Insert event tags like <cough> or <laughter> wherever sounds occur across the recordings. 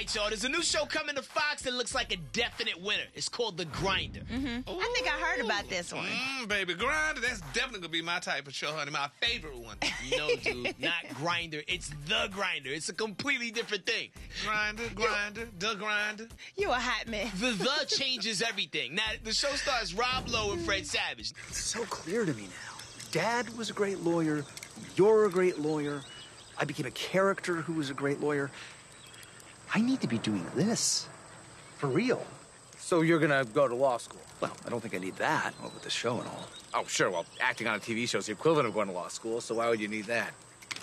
right, y'all. There's a new show coming to Fox that looks like a definite winner. It's called The Grinder. Mm-hmm. I think I heard about this one. Mm, baby, Grindr. That's definitely gonna be my type of show, honey. My favorite one. <laughs> no, dude, not Grindr. It's The Grinder. It's a completely different thing. Grinder, Grinder, The Grinder. You a hot man. The The changes everything. Now, the show stars Rob Lowe and Fred Savage. It's so clear to me now. Dad was a great lawyer. You're a great lawyer. I became a character who was a great lawyer. I need to be doing this. For real. So you're gonna go to law school? Well, I don't think I need that well, with the show and all. Oh, sure. Well, acting on a TV show is the equivalent of going to law school, so why would you need that?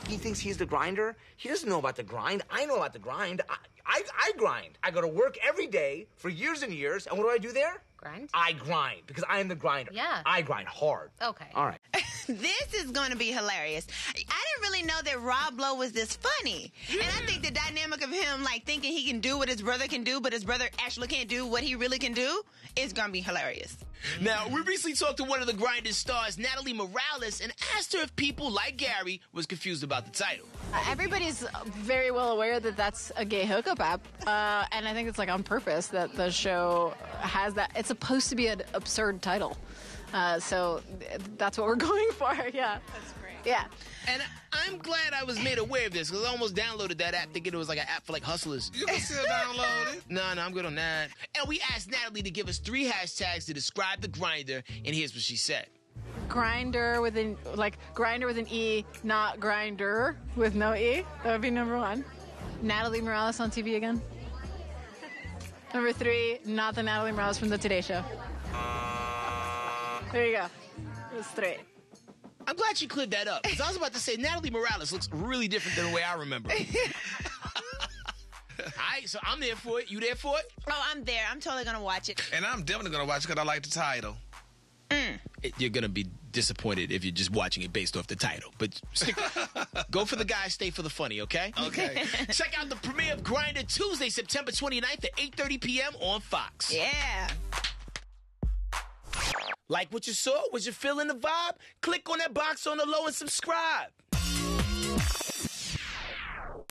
He thinks he's the grinder. He doesn't know about the grind. I know about the grind. I, I, I grind. I go to work every day for years and years, and what do I do there? Grind? I grind because I am the grinder. Yeah. I grind hard. Okay. All right. <laughs> this is going to be hilarious. I didn't really know that Rob Lowe was this funny. And I think the dynamic of him like thinking he can do what his brother can do, but his brother actually can't do what he really can do is going to be hilarious. Now, we recently talked to one of the Grinders stars, Natalie Morales, and asked her if people like Gary was confused about the title. Uh, everybody's very well aware that that's a gay hookup app, uh, and I think it's like on purpose that the show has that. It's supposed to be an absurd title, uh, so that's what we're <laughs> going for. Yeah, that's great. Yeah. And I'm glad I was made aware of this because I almost downloaded that app thinking it was like an app for like hustlers. You can still <laughs> download it. No, no, I'm good on that. And we asked Natalie to give us three hashtags to describe the grinder, and here's what she said. Grinder with an like grinder with an e, not Grindr with no e. That would be number one. Natalie Morales on TV again. Number three, not the Natalie Morales from the Today Show. There you go. That's three. I'm glad you cleared that up because I was about to say Natalie Morales looks really different than the way I remember. <laughs> All right, so I'm there for it. You there for it? Oh, I'm there. I'm totally gonna watch it. And I'm definitely gonna watch it because I like the title. Mm. It, you're gonna be disappointed if you're just watching it based off the title. But stick, go for the guy, stay for the funny, okay? Okay. <laughs> Check out the premiere of Grinder Tuesday, September 29th at 8:30 p.m. on Fox. Yeah. Like what you saw? Was you feeling the vibe? Click on that box on the low and subscribe.